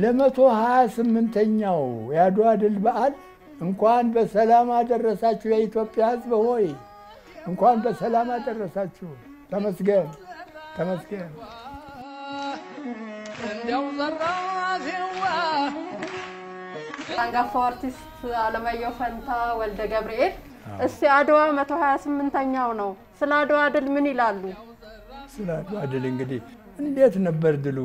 ለመቶ ሀያ ስምንተኛው የአድዋ ድል በዓል እንኳን በሰላም አደረሳችሁ የኢትዮጵያ ሕዝብ ሆይ እንኳን በሰላም አደረሳችሁ። ተመስገን ተመስገን። አንጋፋው አርቲስት አለማየሁ ፈንታ ወልደ ገብርኤል፣ እስቲ አድዋ 128ኛው ነው። ስለ አድዋ ድል ምን ይላሉ? ስለ አድዋ ድል እንግዲህ እንዴት ነበር ድሉ?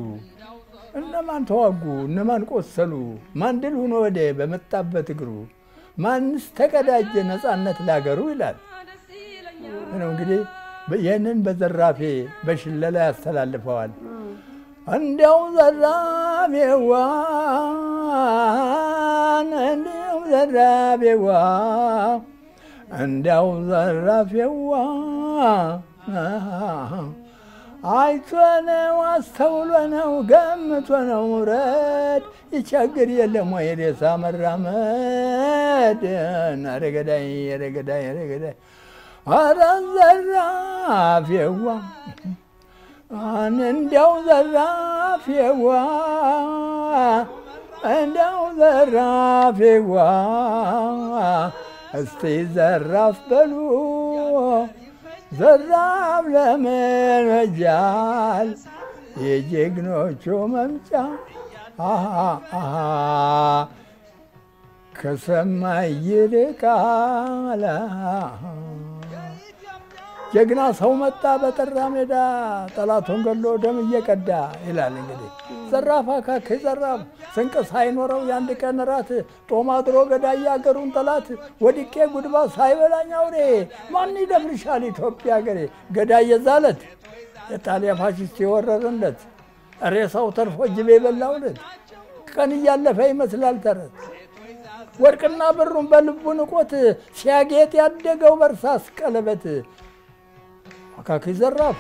እነማን ተዋጉ? እነማን ቆሰሉ? ማን ድል ሆኖ ወደ በመጣበት እግሩ? ማንስ ተቀዳጀ ነፃነት ላገሩ ይላል ነው እንግዲህ ይህንን በዘራፌ በሽለላ ያስተላልፈዋል። እንዲያው ዘራፌዋን እንዲያው ዘራፌዋ እንዲያው ዘራፌዋ አይቶ ነው አስተውሎ ነው ገምቶ ነው ውረድ። ይቸግር የለም ወይ ሬሳ መራመድ? ኧረ ገዳይ ኧረ ገዳይ ኧረ ገዳይ። ኧረ ዘራፌዋ እንዲያው ዘራፌዋ እንዲያው ዘራፌዋ እስቲ ዘራፍ በሉ ዘራፍ ለምን መጃል የጀግኖቹ መምጫ ከሰማይ ይልቃል። ጀግና ሰው መጣ በጠራ ሜዳ ጠላቱን ገሎ ደም እየቀዳ ይላል። እንግዲህ ዘራፍ አካክ ዘራፍ ስንቅ ሳይኖረው የአንድ ቀን ራት ጦም አድሮ ገዳይ ያገሩን ጠላት ወድቄ ጉድባ ሳይበላኝ አውሬ ማን ይደፍርሻል ኢትዮጵያ ሀገሬ ገዳይ የዛለት የጣሊያ ፋሽስት የወረረለት ሬሳው ተርፎ ጅብ የበላውለት ቀን እያለፈ ይመስላል ተረት ወርቅና ብሩን በልቡ ንቆት ሲያጌጥ ያደገው በርሳስ ቀለበት አካኪ ዘራፍ።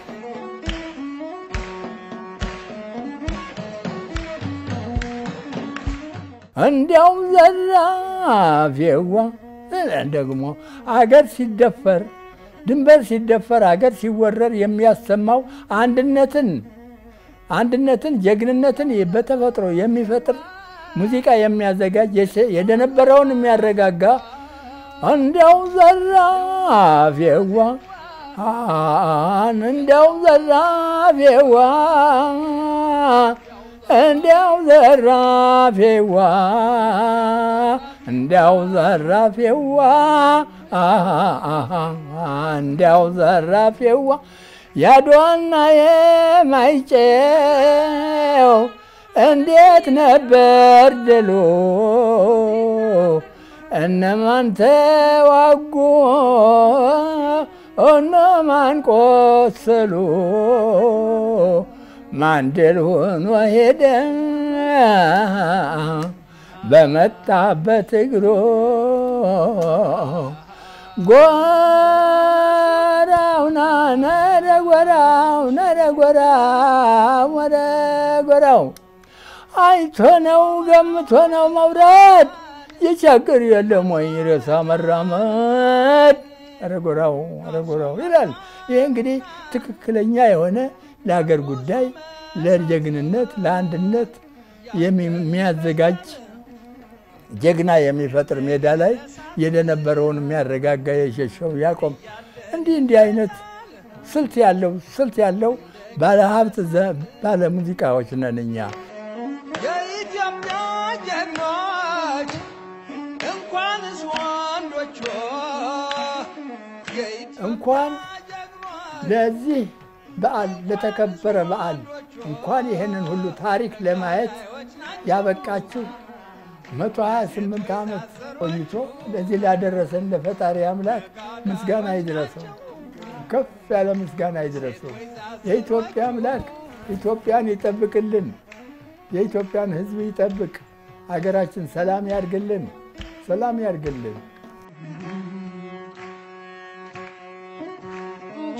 እንዲያው ዘራፌዋ ደግሞ አገር ሲደፈር ድንበር ሲደፈር አገር ሲወረር የሚያሰማው አንድነትን አንድነትን ጀግንነትን በተፈጥሮ የሚፈጥር ሙዚቃ የሚያዘጋጅ የደነበረውን የሚያረጋጋ እንዲያው ዘራፌዋ እንዲያው ዘራፌዋ እንዲያው ዘራፌዋ እንዲያው ዘራፌዋ እንዲያው ዘራፌዋ ያድዋና የማይጨው እንዴት ነበር ድሉ? እነማን ተዋጉ? እነማን ቆሰሉ? ማን ድል ሆኖ ሄደ በመጣበት እግሮ? ጎራውና ነረ ጎራው ነረ ጎራው ወረ ጎራው አይቶ ነው ገምቶ ነው መውረድ ይቸግር የለም ወይ ሬሳ መራመድ ረጎራው ረጎራው ይላል። ይህ እንግዲህ ትክክለኛ የሆነ ለሀገር ጉዳይ ለጀግንነት፣ ለአንድነት የሚያዘጋጅ ጀግና የሚፈጥር ሜዳ ላይ የደነበረውን የሚያረጋጋ የሸሸው ያቆም እንዲህ እንዲህ አይነት ስልት ያለው ስልት ያለው ባለሀብት ባለ ሙዚቃዎች ነን እኛ። የኢትዮጵያ ጀግኖች እንኳንስ ወንዶቹ እንኳን ለዚህ በዓል ለተከበረ በዓል እንኳን ይህንን ሁሉ ታሪክ ለማየት ያበቃችሁ መቶ ሀያ ስምንት ዓመት ቆይቶ ለዚህ ላደረሰን ለፈጣሪ አምላክ ምስጋና ይድረሰው። ከፍ ያለ ምስጋና ይድረሰው። የኢትዮጵያ አምላክ ኢትዮጵያን ይጠብቅልን። የኢትዮጵያን ሕዝብ ይጠብቅ። ሀገራችን ሰላም ያርግልን፣ ሰላም ያርግልን።